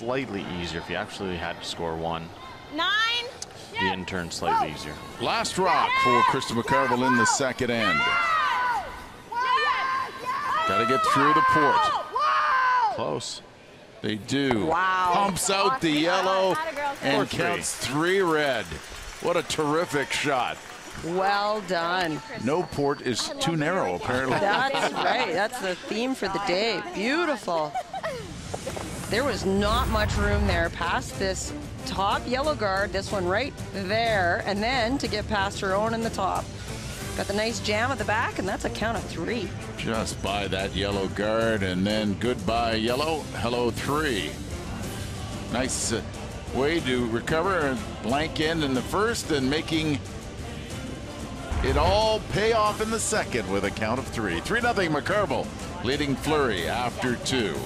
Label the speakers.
Speaker 1: slightly easier if you actually had to score one.
Speaker 2: Nine.
Speaker 1: The in-turn slightly easier.
Speaker 3: Last rock for Krista McCarville in the second end. Got to get through the port.
Speaker 1: Close.
Speaker 3: They do.
Speaker 2: Wow.
Speaker 3: Pumps out the yellow and
Speaker 1: Four-three.
Speaker 3: counts three red. What a terrific shot.
Speaker 4: Well done.
Speaker 3: No port is too narrow, apparently.
Speaker 4: That's right. That's the theme for the day. Beautiful. There was not much room there past this top yellow guard, this one right there, and then to get past her own in the top. Got the nice jam at the back, and that's a count of three.
Speaker 3: Just by that yellow guard, and then goodbye yellow, hello three. Nice uh, way to recover and blank end in the first and making it all pay off in the second with a count of three. 3 nothing McCarville leading Fleury after two.